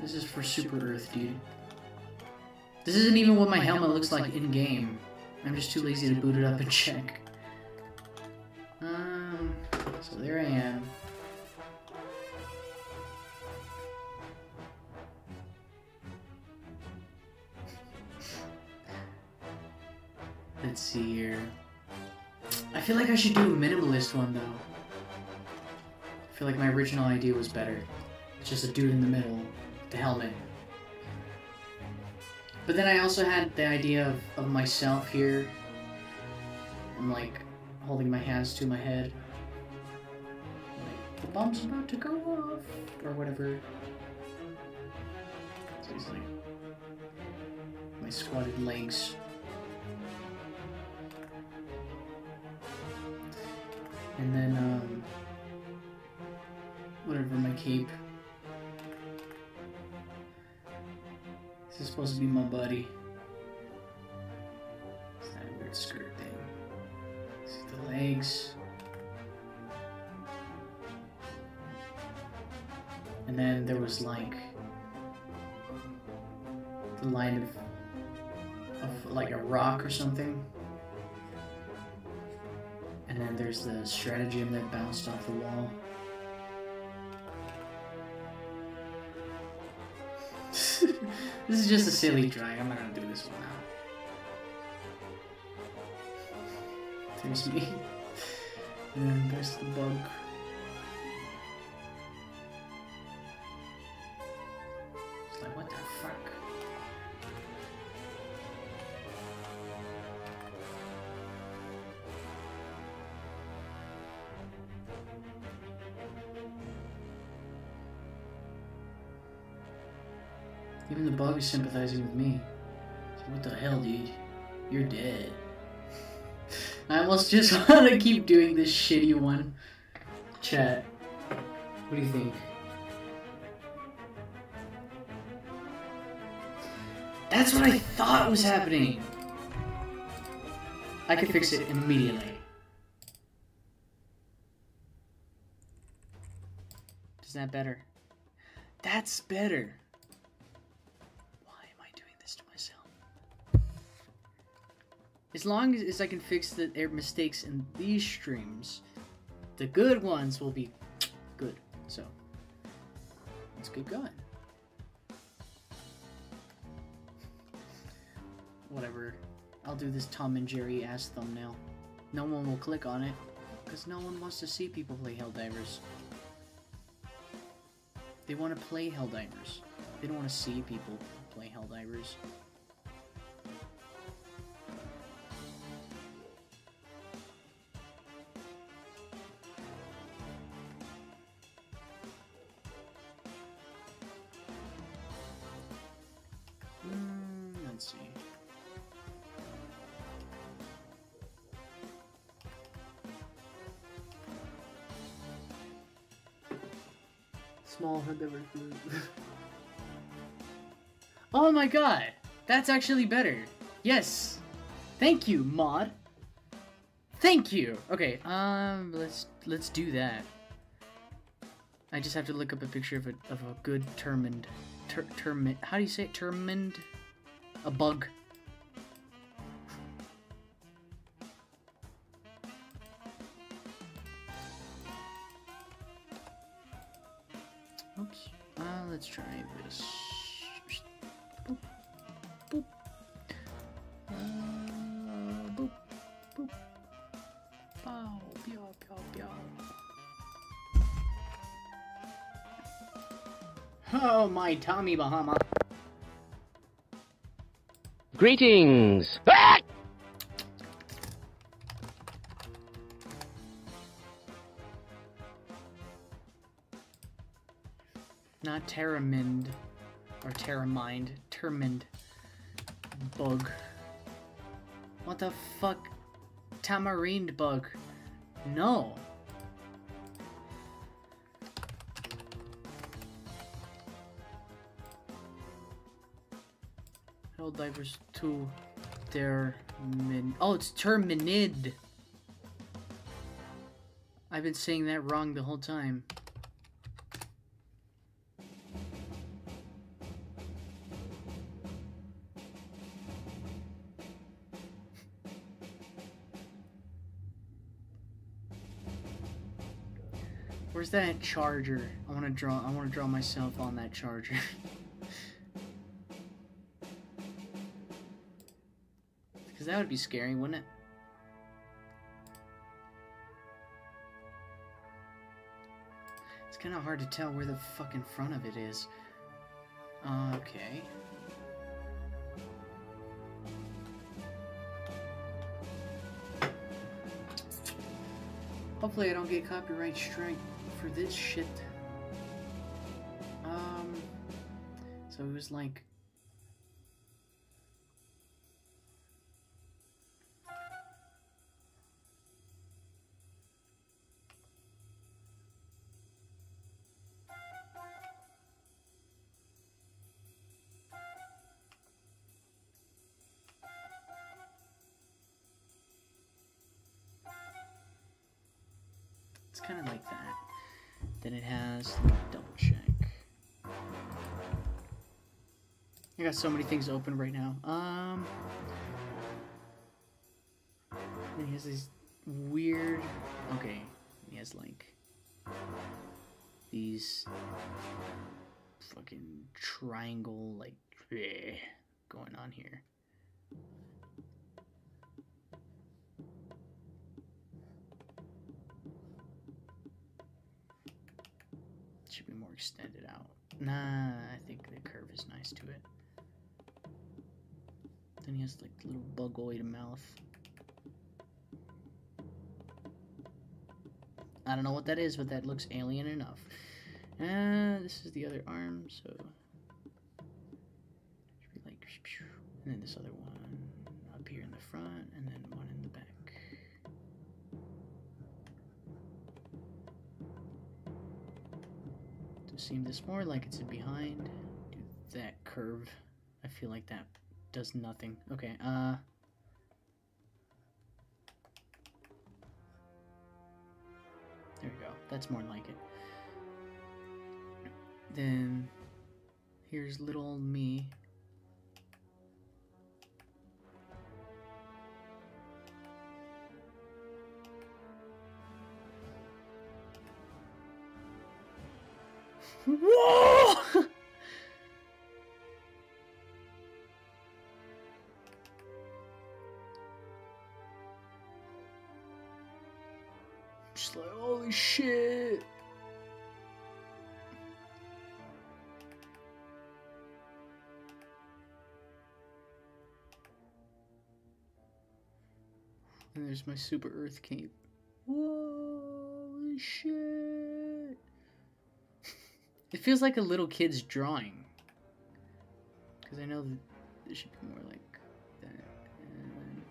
This is for Super Earth, dude. This isn't even what my helmet looks like in game. I'm just too lazy to boot it up and check. Um, so there I am. See here. I feel like I should do a minimalist one though. I feel like my original idea was better. It's just a dude in the middle, the helmet. But then I also had the idea of, of myself here. I'm like holding my hands to my head. Like, the bomb's about to go off. Or whatever. So it's like my squatted legs. And then, um, whatever, my cape. This is supposed to be my buddy. It's that weird skirt thing. See the legs. And then there was like the line of, of like a rock or something. And then there's the stratagem that bounced off the wall. this is just a silly try. I'm not gonna do this one now. There's me. And then there's the bug. Is sympathizing with me. What the hell, dude? You're dead. I almost just want to keep doing this shitty one. Chat. What do you think? That's what I thought was happening! I can fix it immediately. Is that better? That's better. As long as I can fix the mistakes in these streams, the good ones will be good. So, let's get going. Whatever. I'll do this Tom and Jerry ass thumbnail. No one will click on it, because no one wants to see people play Helldivers. They want to play Helldivers. They don't want to see people play Helldivers. oh my god! That's actually better. Yes. Thank you, mod. Thank you. Okay, um, let's let's do that. I just have to look up a picture of a of a good termined, ter, termin. How do you say it? Termined, a bug. Let's try this. Boop. Boop. Uh, boop. Boop. Pow. Pew, pew, pew. Oh, my Tommy Bahama. Greetings! Ah! Terramind. Or Terramind. Termind. Bug. What the fuck? Tamarind bug. No. Hell Helldivers 2. Termin. Oh, it's Terminid. I've been saying that wrong the whole time. Where's that charger? I want to draw. I want to draw myself on that charger. Because that would be scary, wouldn't it? It's kind of hard to tell where the fucking front of it is. Okay. Hopefully I don't get copyright strike for this shit. Um, so it was like got so many things open right now. Um, he has these weird. Okay, he has like these fucking triangle like bleh, going on here. Should be more extended out. Nah, I think the curve is nice to it. Then he has like little bugoid mouth. I don't know what that is, but that looks alien enough. Uh, this is the other arm, so like... And then this other one up here in the front, and then one in the back. To seem this more like it's a behind. Do that curve. I feel like that does nothing. Okay, uh. There we go. That's more like it. Then here's little me. There's my super earth cape. Whoa, shit. It feels like a little kid's drawing. Because I know that it should be more like that. And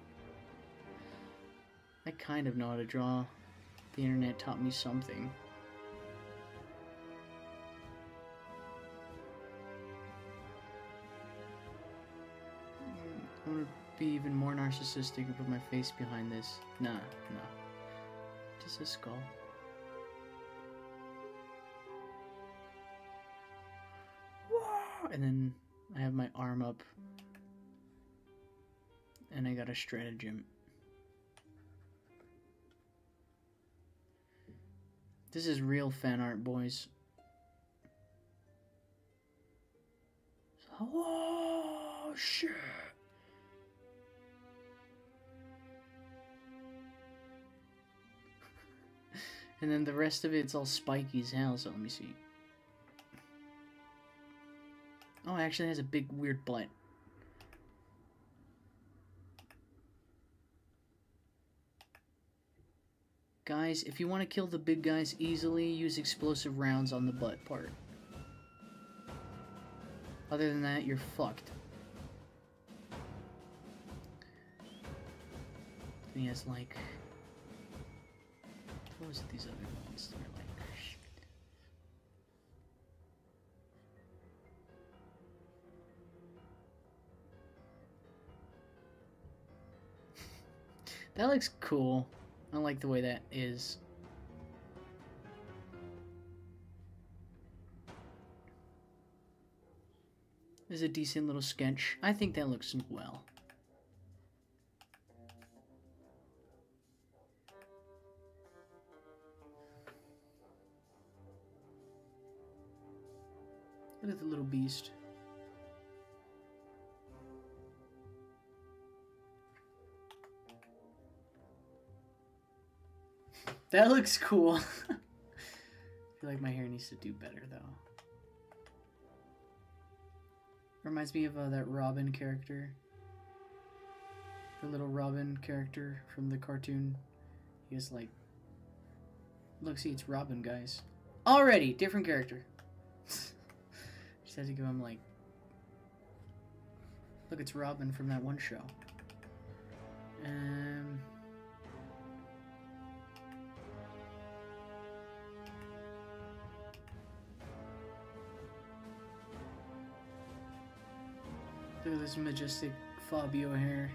I kind of know how to draw. The internet taught me something. Mm, to be even more narcissistic and put my face behind this. Nah, nah. Just a skull. And then I have my arm up. And I got a stratagem. This is real fan art, boys. Oh, shit. And then the rest of it's all spiky as hell, so let me see. Oh, it actually has a big weird butt. Guys, if you want to kill the big guys easily, use explosive rounds on the butt part. Other than that, you're fucked. He has like... What was it, these other ones? They're like... That looks cool. I like the way that is. There's a decent little sketch. I think that looks well. Look at the little beast. That looks cool. I feel like my hair needs to do better though. Reminds me of uh, that Robin character. The little Robin character from the cartoon. He has like. Look, see, it's Robin, guys. Already, different character. Just had to give him like. Look, it's Robin from that one show. Um. Look at this majestic Fabio hair.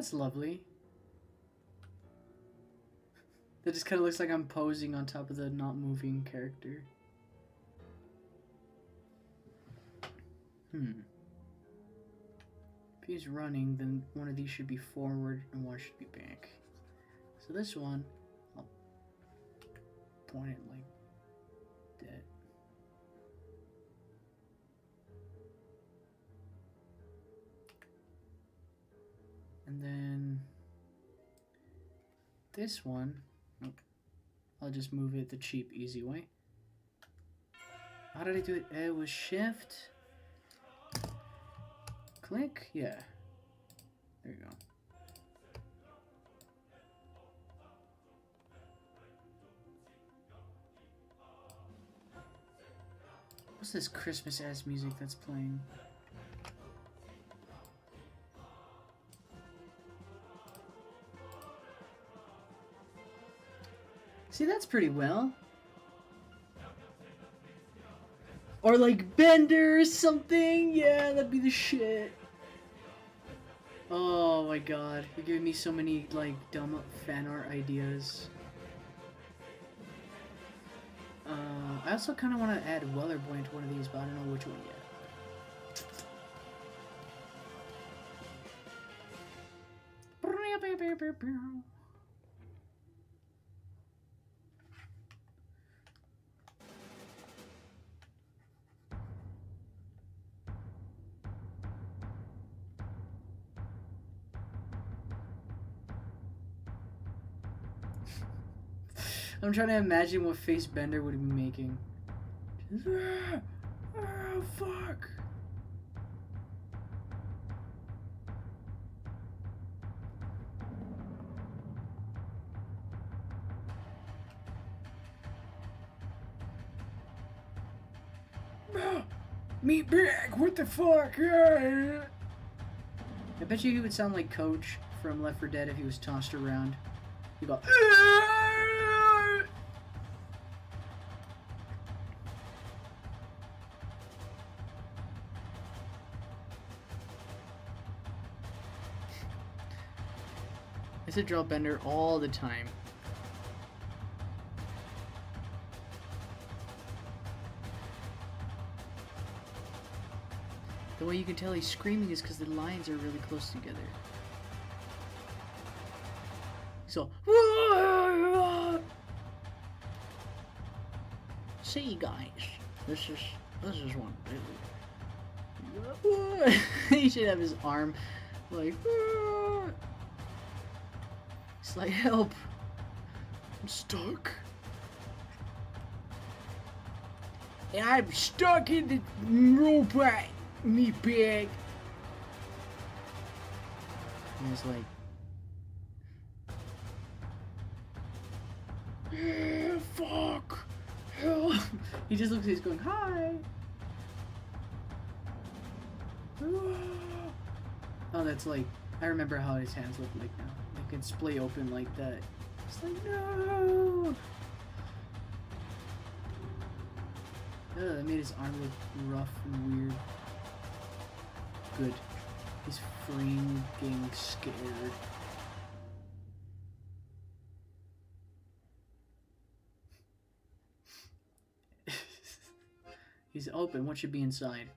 That's lovely. That just kind of looks like I'm posing on top of the not moving character. Hmm. If he's running, then one of these should be forward and one should be back. So this one, I'll point it And then this one, I'll just move it the cheap, easy way. How did I do it? It was shift. Click? Yeah. There you go. What's this Christmas ass music that's playing? See, that's pretty well. Or like Bender or something. Yeah, that'd be the shit. Oh my god, you're giving me so many like dumb fan art ideas. Uh, I also kind of want to add Wellerboy into one of these, but I don't know which one yet. I'm trying to imagine what face Bender would be making. Ah, fuck. Meat bag, what the fuck? I bet you he would sound like Coach from Left 4 Dead if he was tossed around. He'd go. "Ah." I said draw Bender all the time. The way you can tell he's screaming is because the lines are really close together. So, see guys, this is this is one. he should have his arm like. It's like help. I'm stuck. And I'm stuck in the robot me bag. And it's like "Eh, fuck. Help. He just looks he's going, hi. Oh, that's like I remember how his hands look like now. Can splay open like that. It's like no. Ugh, that made his arm look rough and weird. Good. He's freaking scared. He's open. What should be inside?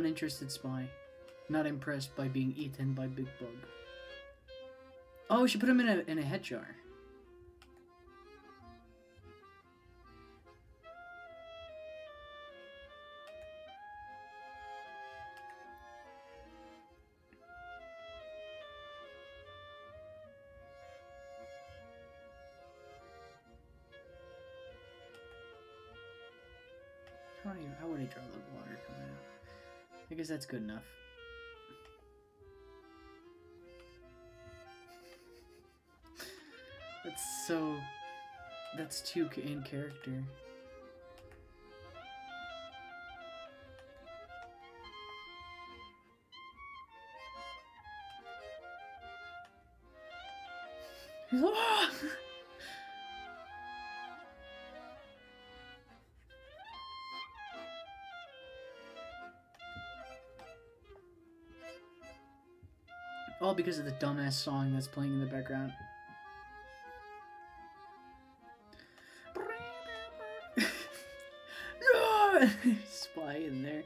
Uninterested spy. Not impressed by being eaten by Big Bug. Oh, should put him in a in a head jar. Guess that's good enough. That's so. That's too in character. All because of the dumbass song that's playing in the background. Spy in there.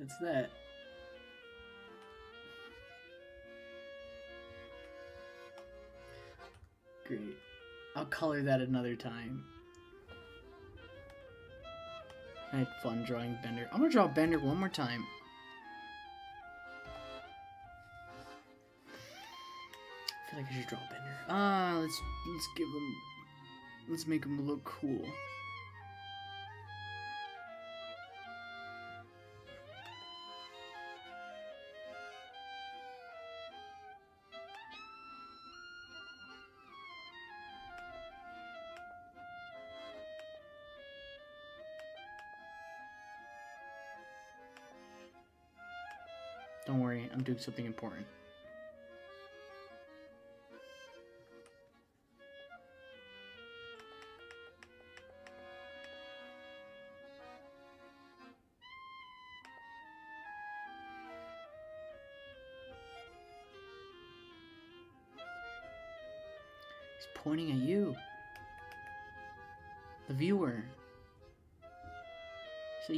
That's that. Great. I'll color that another time. I had fun drawing Bender. I'm gonna draw Bender one more time. Feel like I should draw Bender. Ah, let's let's give him let's make him look cool. Don't worry, I'm doing something important.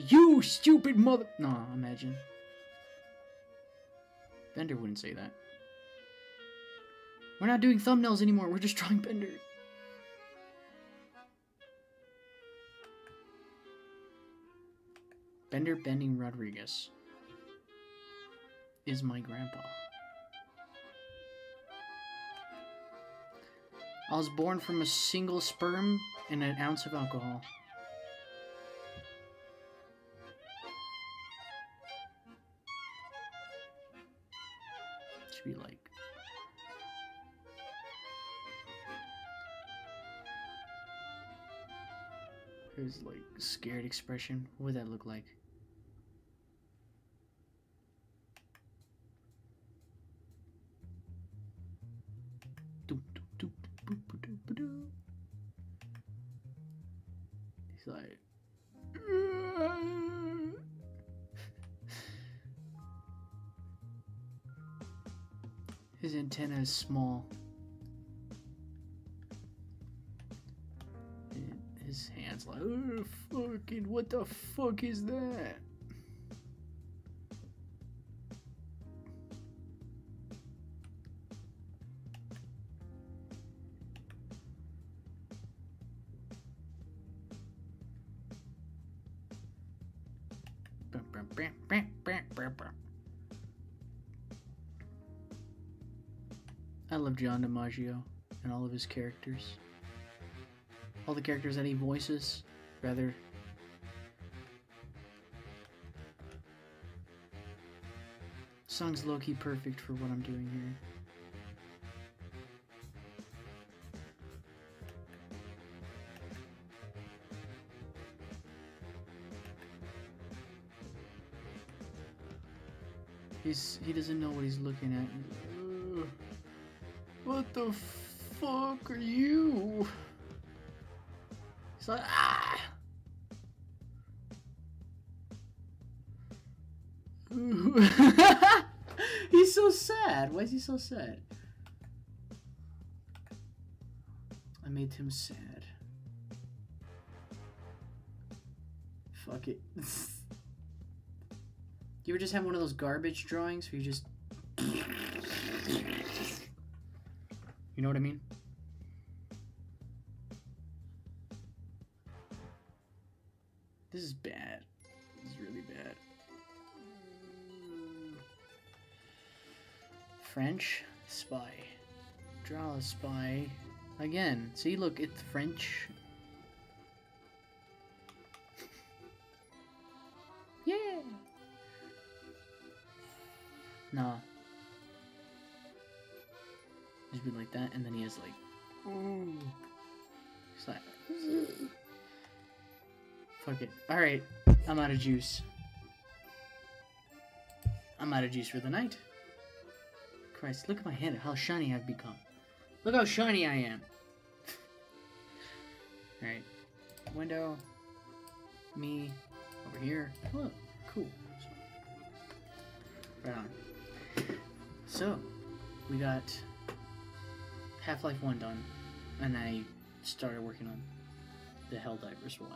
You stupid mother. Nah, imagine. Bender wouldn't say that. We're not doing thumbnails anymore, we're just drawing Bender. Bender Bending Rodriguez is my grandpa. I was born from a single sperm and an ounce of alcohol. Be like. His like scared expression. What would that look like? His small. His hands like, oh, fucking, what the fuck is that? I love John DiMaggio and all of his characters. All the characters that he voices, rather. Song's low key perfect for what I'm doing here. He's he doesn't know what he's looking at. The fuck are you? He's like ah. he's so sad. Why is he so sad? I made him sad. Fuck it. You ever just have one of those garbage drawings where you just. You know what I mean? This is bad. This is really bad. French spy. Draw a spy. Again. See, look, it's French. That, and then he has like. Ooh. He's like. Fuck it. Alright, I'm out of juice. I'm out of juice for the night. Christ, look at my hand, how shiny I've become. Look how shiny I am. Alright. Window. Me. Over here. Oh, cool. Right on. So, we got Half Life 1 done, and I started working on the Helldivers one.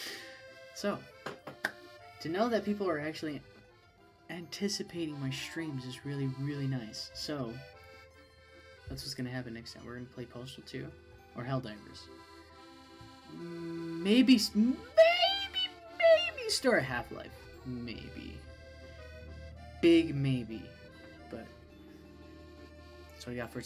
so, to know that people are actually anticipating my streams is really, really nice. So, that's what's gonna happen next time. We're gonna play Postal 2 or Helldivers. Maybe, maybe, maybe start Half Life. Maybe. Big maybe. But, that's what I got for